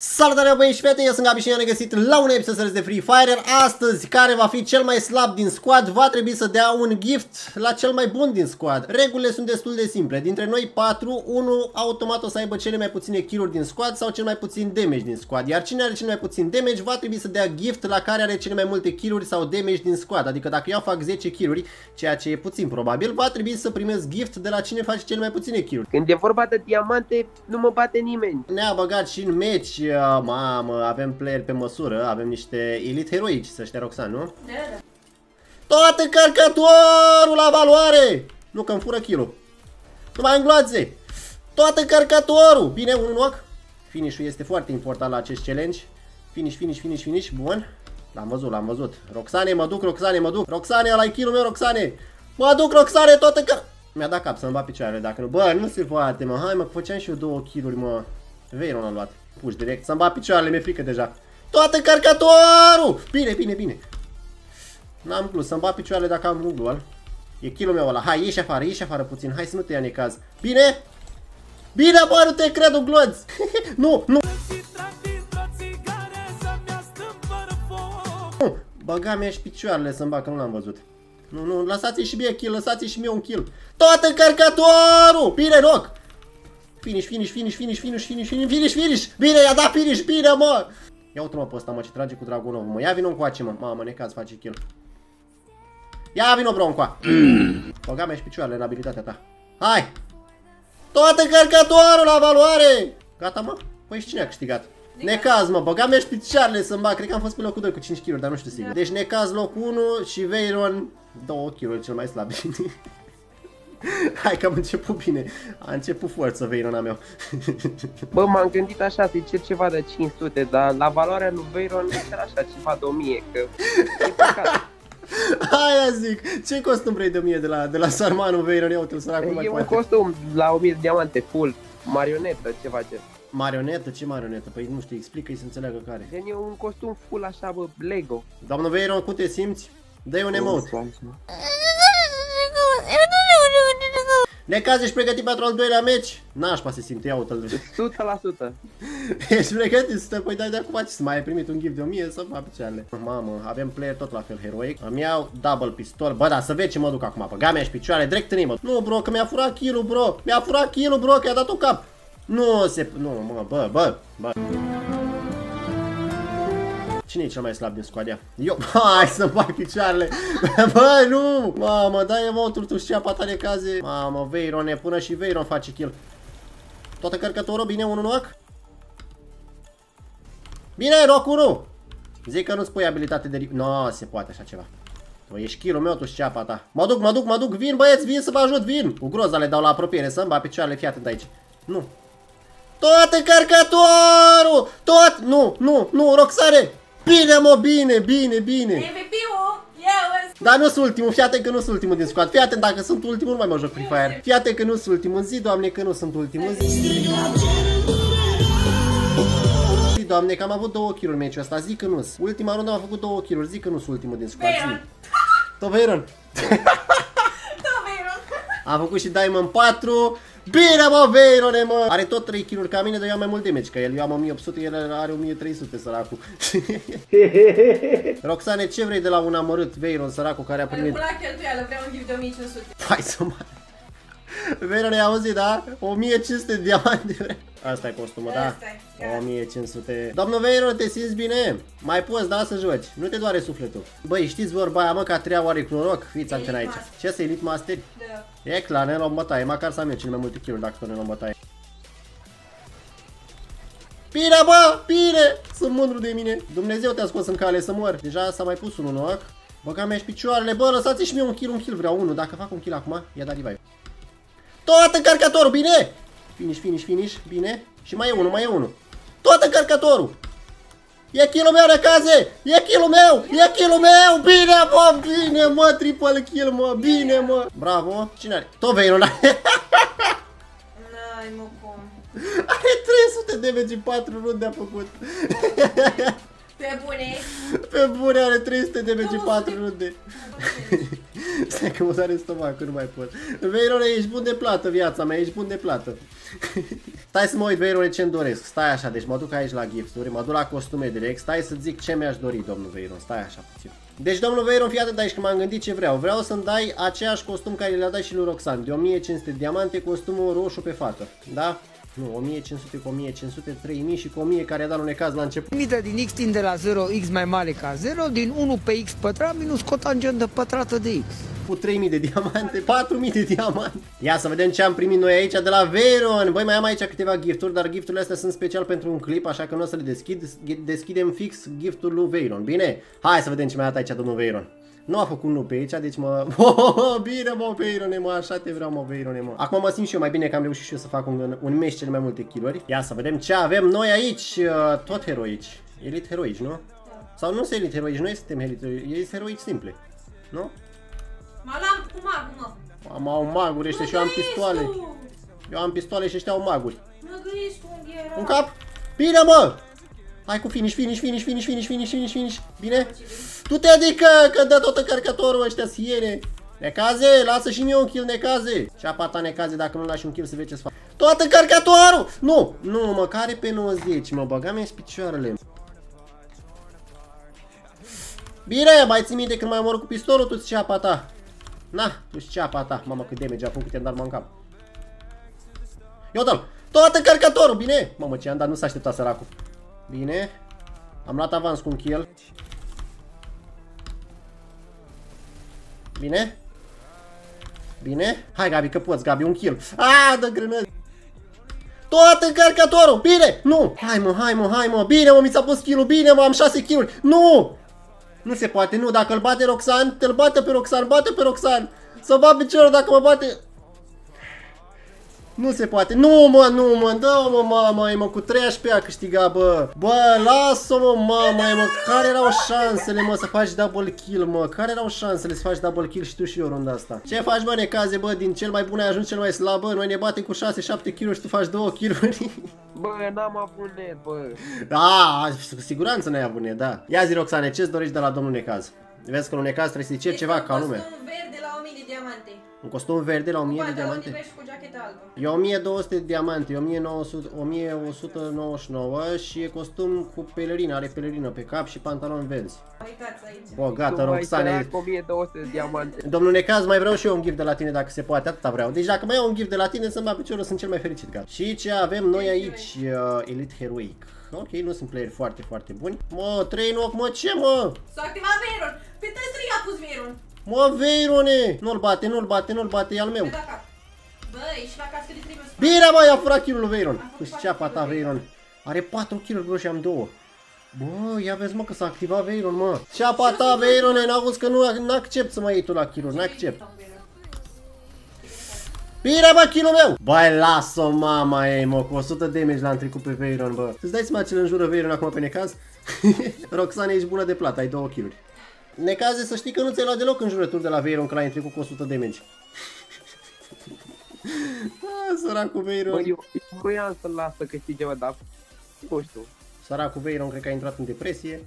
Salutare băieți și fete, eu sunt Gabi și ne-am găsit la un episod de Free Fire. Astăzi, care va fi cel mai slab din squad, va trebui să dea un gift la cel mai bun din squad. Regulile sunt destul de simple, dintre noi 4, unul automat o să aibă cele mai puține kill din squad sau cel mai puțin damage din squad. Iar cine are cel mai puțin damage va trebui să dea gift la care are cele mai multe kill sau damage din squad. Adică dacă eu fac 10 kill ceea ce e puțin probabil, va trebui să primesc gift de la cine face cele mai puține kill Când e vorba de diamante, nu mă bate nimeni. Ne-a băgat și în meci mamă, avem player pe măsură, avem niște elite heroici, să știa Roxan, nu? Da, da. Toate cărcătorul la valoare! Nu că îmi fură kill Nu mai îngloaze! Toate cărcătorul! Bine, un knock. Finish-ul este foarte important la acest challenge. Finish, finish, finish, finish. Bun. L-am văzut, l-am văzut. Roxane, mă duc, Roxane, mă duc. Roxane, ăla kill-ul meu, Roxane. Mă duc, Roxane, toate că... Mi-a dat cap să-mi bat picioarele dacă nu. Bă, nu se poate, mă. Hai, mă, făceam și eu două kill-uri, mă. Veiron am luat. Puși direct. Să-mi bat picioarele, mi-e frică deja. Toate cărcătorul! Bine, bine, bine. N-am glue, să-mi bat picioarele dacă am glue E kill meu ăla. Hai, ieși afară, ieși afară puțin. Hai să nu te ia necaz. Bine? Bine, bă, nu te cred, glonț! nu, nu! Nu, băga mea și picioarele să-mi bag, că nu l-am văzut. Nu, nu, lăsați-i și mie kill, lăsați-i și mie un kill. Toată încărcătorul! Bine, roc! Finish, finish, finish, finish, finish, finish, finish, finish, finish! Bine, i-a dat finish, bine, mă! Ia uite-mă pe ăsta, mă, ce trage cu Dragunov, mă. Ia vino încoace, mă. Mamă, necaz, face kill. Ia vino, bro, încoa. Băga mea și picioarele în abilitatea ta. Hai! Toată încărcătorul la valoare! Gata, mă? Păi și cine a câștigat? Necaz, mă, băga mea și picioarele să-mi bag. Cred că am fost pe locul 2 cu 5 kg, dar nu știu sigur. Deci Necaz locul 1 și Veyron 2 kg, cel mai slab. Hai că am început bine. A început forță Veyrona meu. Bă, m-am gândit așa să cer ceva de 500, dar la valoarea lui Veyron nu cer așa ceva de 1000, că e păcat. Aia zic, ce costum vrei de 1000 de la, de la Sarmanul Veyron? Ia uite-l săracul mai E un poate. costum la 1000 de diamante full, marionetă, ceva ce. Marionetă? Ce marionetă? Păi nu știu, explică-i să înțeleagă care. Gen e un costum full așa, bă, Lego. Doamnă Veyron, cum te simți? Dă-i un emote. Necaz, ești pregătit pentru al doilea meci? Nașpa se simte, ia uite-l. 100%. Ești pregătit să te păi dai de acum ce să mai ai primit un gift de 1000 să mă picioarele. Mamă, avem player tot la fel heroic. Îmi iau double pistol. Bă, da, să vezi ce mă duc acum pe gamea și picioare, direct în mă. Nu, bro, că mi-a furat kill bro. Mi-a furat kill bro, că i-a dat un cap. Nu se... Nu, mă, bă, bă, bă. Cine e cel mai slab din squad? Eu, hai să mai picioarele. Bă, nu! Mamă, dai emotul tu și apa tare caze. Mamă, Veyron, până și Veyron face kill. Toată cărcătorul, bine, unul knock Bine, rock 1 Zic că nu-ți pui abilitate de... Nu, no, se poate așa ceva. Tu ești kill meu, tu și ceapa ta. Mă duc, mă duc, mă duc, vin băieți, vin să vă ajut, vin. Cu groza le dau la apropiere, să-mi bat picioarele, fii atent aici. Nu. Tot încărcătorul Tot, nu, nu, nu, Roxare Bine, mă, bine, bine, bine. MVP-ul, eu Dar nu sunt ultimul, fii atent că nu sunt ultimul din squad. Fii atent, dacă sunt ultimul, nu mai mă joc Free Fire. Fii atent că nu sunt ultimul. Zi, doamne, că nu sunt ultimul. Zi, Zi, doamne, că am avut două kill-uri meciul ăsta. Zi că nu sunt. Ultima rundă am făcut două kill-uri. Zi că nu sunt ultimul din squad. Zi. Veyron. Toveron. Da, Veyron. Am făcut și Diamond 4. Bine, mă, Veyrone, mă! Are tot 3 kill ca mine, dar eu am mai mult damage, că el eu am 1800, el are 1300, săracul. Roxane, ce vrei de la un amărât Veyron, săracul, care a Îl primit... pun la cheltuială, vreau un gift de 1500. Hai să mai... Veyron, ai auzit, da? 1500 de diamante. Asta e costumul, da? Asta-i, gata. 1500. Domnul Veyron, te simți bine? Mai poți, da, să joci. Nu te doare sufletul. Băi, știți vorba aia, mă, că a treia oare cu noroc? Fiți antena aici. Master. Ce să Elite Master? Da. E clar, ne luăm bătaie, măcar să am eu cele mai multe kill dacă tot ne luăm bătaie. Bine, bă, bine! Sunt mândru de mine. Dumnezeu te-a scos în cale să mor. Deja s-a mai pus unul knock. Băga mea și picioarele. Bă, lăsați și mie un kill, un kill vreau unul. Dacă fac un kill acum, ia da revive. Tot încărcătorul, bine! Finish, finish, finish, bine. Și mai e unul, mai e unul. Tot încărcătorul. E kill-ul meu, recaze! E kill-ul meu! E kill-ul meu! Bine, mă! Bine, mă! Triple kill, mă! Bine, mă! Bravo! Cine are? Tot Veyron are. N-ai, mă, cum. Are 300 de damage în 4 runde a făcut. Pe bune. Pe bune are 300 de damage în Nu, 4 sunt- runde. Stai că mă doare stomacul, nu mai pot. Veirone, ești bun de plată, viața mea, ești bun de plată. Stai să mă uit, Veirone, ce-mi doresc. Stai așa, deci mă duc aici la gifturi, mă duc la costume direct. Stai să zic ce mi-aș dori, domnul Veiron. Stai așa puțin. Deci, domnul Veiron, fii atent aici că m-am gândit ce vreau. Vreau să-mi dai aceeași costum care le-a dat și lui Roxan. De 1500 diamante, costumul roșu pe fată. Da? Nu, 1500 cu 1500, 3000 și cu 1000 care a dat un necaz la început. Limită din x tinde la 0, x mai mare ca 0, din 1 pe x pătrat minus cotangentă pătrată de x. cu 3000 de diamante, 4000 de diamante. Ia să vedem ce am primit noi aici de la Veron. Băi, mai am aici câteva gifturi, dar gifturile astea sunt special pentru un clip, așa că nu o să le deschid. Deschidem fix giftul lui Veron. Bine? Hai să vedem ce mi-a dat aici domnul Veron. Nu a făcut nu pe aici, deci mă... Oh, bine mă, Veirone, mă, așa te vreau, mă, Veirone, mă. Acum mă simt și eu mai bine că am reușit și eu să fac un, un meci cele mai multe kill Ia să vedem ce avem noi aici. Uh, Tot heroici. Elite heroici, nu? Sau nu sunt elite heroici, noi suntem elite heroici, heroici simple. Nu? Mă lam cu magul, mă. Am au maguri ăștia și eu am pistoale. Măgăiescu! Eu am pistoale și ăștia au maguri. Măgăiescu, unde era? Un cap? Bine, mă! Hai cu finish, finish, finish, finish, finish, finish, finish, finish. Bine? Tu te adică că dă tot încărcătorul ăștia siene. Necaze, lasă și mie un kill, Necaze. Ceapa ta, Necaze, dacă nu lași un kill să vezi ce-ți fac. Tot încărcătorul! Nu, nu, măcar e pe 90, mă băgam în picioarele. Bine, mai ții minte când mai omor cu pistolul, tu-ți ceapa ta. Na, tu-ți ceapa ta. Mamă, cât damage a făcut, i-am dat în cap. Ia uite-l! Tot încărcătorul, bine? Mamă, ce am dat, nu s-a așteptat săracul. Bine. Am luat avans cu un kill. Bine. Bine. Hai, Gabi, că poți, Gabi, un kill. Ah, dă grânări. Tot încărcătorul! Bine! Nu! Hai mă, hai mă, hai mă! Bine mă, mi s-a pus kill Bine mă, am 6 kill Nu! Nu se poate, nu, dacă îl bate Roxan, te-l bate pe Roxan, bate pe Roxan! Să bat pe celor dacă mă bate... Nu se poate. Nu, mă, nu, mă, dă mă, mamă, mă, cu 13 a câștigat, bă. Bă, lasă-mă, mamă, mă, care erau șansele, mă, să faci double kill, mă? Care erau șansele să faci double kill și tu și eu runda asta? Ce faci, bă, necaze, bă, din cel mai bun ai ajuns cel mai slab, bă, noi ne batem cu 6-7 kill și tu faci 2 kill-uri. Bă, n-am avut net, bă. Da, cu siguranță n-ai avut net, da. Ia zi, Roxane, ce-ți dorești de la domnul Necaz? Vezi că un Necaz trebuie să-i ceri Este ceva un ca lume. costum verde la 1000 de diamante. Un costum verde la 1000 de Pantaloni diamante? beige cu jachetă albă. E 1200 de diamante, e 1900, 1199 și e costum cu pelerină, are pelerină pe cap și pantaloni verzi. Uitați aici. Bă, gata, Tu mai Roxane. sărac, 1200 de diamante. Domnul Necaz, mai vreau și eu un gift de la tine dacă se poate, atâta vreau. Deci dacă mai iau un gift de la tine, să-mi bat piciorul, sunt cel mai fericit, gata. Și ce avem noi aici? Uh, Elite Heroic. Ok, nu sunt playeri foarte, foarte buni. Mă, 3 în ochi, mă, ce mă? S-a activat Veyron. Pe tăi i-a pus Veyron. Mă, Veirone! Nu-l bate, nu-l bate, nu-l bate, e al meu. Pe da cap. Bă, ești la cască de trebuie să Bine, mă, i-a furat kill-ul lui Veiron. Cu ceapa ta, Veiron. Are 4 kill-uri, bro, și am 2. Bă, ia vezi, mă, că s-a activat Veiron, mă. Ceapa ta, Veirone, n-auzi că nu nu accept să mă iei tu la kill-uri, n-accept. Bine, bă, kill-ul meu! Băi, lasă-o, mama ei, mă, cu 100 damage l-am trecut pe Veiron, bă. Îți dai seama ce îl înjură Veiron acum pe necaz? Roxane, ești bună de plată, ai 2 kill-uri. Necaze, să știi că nu ți-ai luat deloc înjurături de la Veiron că l-ai trecut cu 100 damage. Ah, săracul Veiron. Bă, eu, eu voiam să-l las să câștige, bă, dar nu știu. Săracul Veiron cred că a intrat în depresie.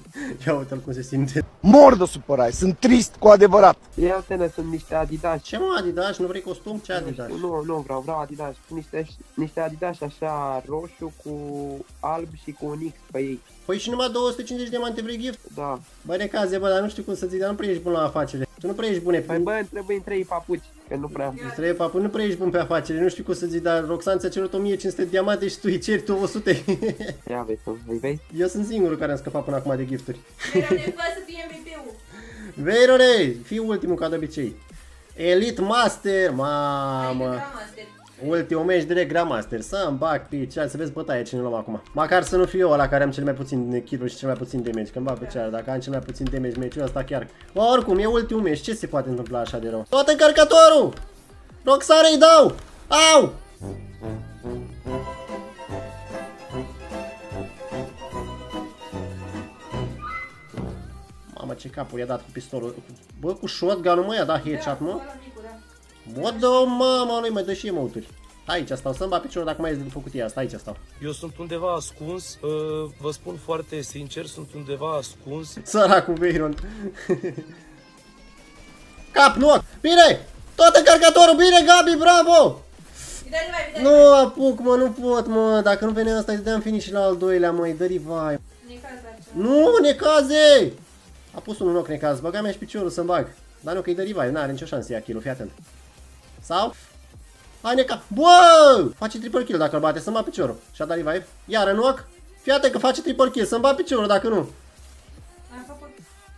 Ia uite-l cum se simte. Mor de supărare, sunt trist cu adevărat. Ia uite sunt niște Adidas. Ce mă, Adidas? Nu vrei costum? Ce Adidas? Nu, nu vreau, vreau Adidas. Niște, niște Adidas așa roșu cu alb și cu un X pe ei. Păi și numai 250 de diamante vrei gift? Da. Bă, de caze, bă, dar nu știu cum să zic, dar nu prea ești bun la afacere. Tu nu prea ești bune Păi pe... bă, îmi trebuie în trei papuci, că nu prea am. Îți trebuie papu, nu prea ești bun pe afacere, nu știu cum să zic, dar Roxan ți-a cerut 1500 de diamante și tu îi ceri tu 100. Ia vezi, îi vezi? Eu sunt singurul care am scăpat până acum de gifturi. Veyron e să fie MVP-ul. Veirone, fii ultimul ca de obicei. Elite Master, Hai, mamă. Grandmaster. Ultimul meci direct Grandmaster, să-mi bag pe cea, să vezi bătaie cine luăm acum. Măcar să nu fiu eu ăla care am cel mai puțin kill și cel mai puțin damage, când bag pe cea, dacă am cel mai puțin damage meciul ăsta chiar. Bă, oricum, e ultimul meci, ce se poate întâmpla așa de rău? Tot încărcătorul! Roxane îi dau! Au! Mamă, ce capul i-a dat cu pistolul. Bă, cu shotgun-ul mă i-a dat headshot, mă? Ăla micul, da. Bă, dă mama lui, mai dă și emoturi. Aici stau, să-mi bat piciorul dacă mai ies de după cutia asta, aici stau. Eu sunt undeva ascuns, uh, vă spun foarte sincer, sunt undeva ascuns. Săracul Veyron. Cap, nu! Bine! Tot încărcătorul, bine Gabi, bravo! Îi dai revive, îi dai Nu apuc, mă, nu pot, mă. Dacă nu venea ăsta, îi dădeam finish la al doilea, mă, îi dă revive. revive. Necaz la ce. Nu, necaze! A pus unul loc necaz, băga mi și piciorul să-mi bag. Dar nu, că-i dă revive, n-are nicio șansă să ia kill fii atent. Sau? Hai neca, bă! Face triple kill dacă îl bate, să-mi bat piciorul. Și-a dat revive. Iară knock. Fii atent că face triple kill, să-mi bat piciorul dacă nu. Am făcut.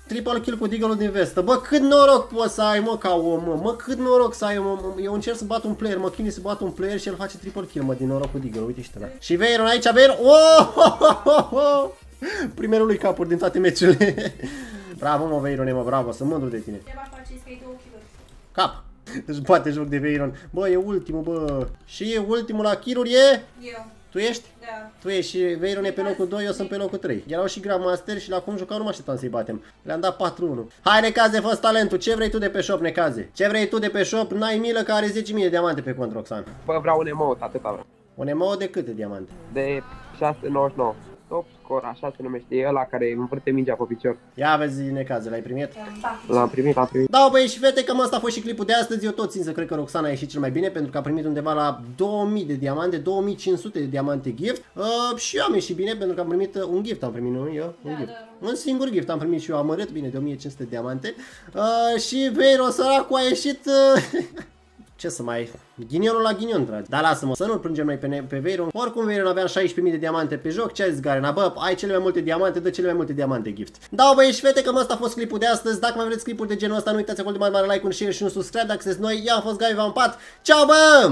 Triple kill cu deagle din vestă. Bă, cât noroc poți să ai, mă, ca om, mă. Mă, cât noroc să ai, mă. mă. Eu încerc să bat un player, mă chinui să bat un player și el face triple kill, mă, din noroc cu deagle. Uite și la. Și Veyron aici, Veyron. Oh, ho, ho, ho, ho. Primerul lui capuri din toate meciurile. bravo, mă, Veyron, mă, bravo, sunt mândru de tine. Ceva face că e două kill Cap. Își bate joc de Veyron. Bă, e ultimul, bă. Și e ultimul la kill e... Eu. Tu ești? Da. Tu ești și Veyron e pe locul 2, eu sunt pe locul 3. Erau și Grandmaster și la cum jucau nu mă așteptam să-i batem. Le-am dat 4-1. Hai Necaze, fă talentul. Ce vrei tu de pe shop, Necaze? Ce vrei tu de pe shop? N-ai milă că are 10.000 de diamante pe cont, Roxan. Bă, vreau un emote, atâta vreau. Un emo de câte diamante? De 699. Top score, așa se numește, e ăla care învârte mingea pe picior. Ia vezi, Necaze, l-ai primit? Da. L-am primit, l-am primit. Da, băi și fete, cam asta a fost și clipul de astăzi. Eu tot țin să cred că Roxana a ieșit cel mai bine pentru că a primit undeva la 2000 de diamante, 2500 de diamante gift. Uh, și eu am ieșit bine pentru că am primit uh, un gift, am primit, nu eu? Un Da, gift. da. Un singur gift am primit și eu amărât, bine, de 1500 de diamante. Uh, și Vero, săracul, a ieșit... Uh, ce să mai... Ghinionul la ghinion, dragi. Dar lasă-mă, să nu-l plângem noi pe, ne- pe Veyron. Oricum Veyron avea 16.000 de diamante pe joc. Ce ai zis, Garena? Bă, ai cele mai multe diamante, dă cele mai multe diamante gift. Da, băieți și fete, cam asta a fost clipul de astăzi. Dacă mai vreți clipuri de genul ăsta, nu uitați acolo de mare, mare like, un share și un subscribe. Dacă sunteți noi, eu am fost Gabi, v-am pat. Ceau, bă!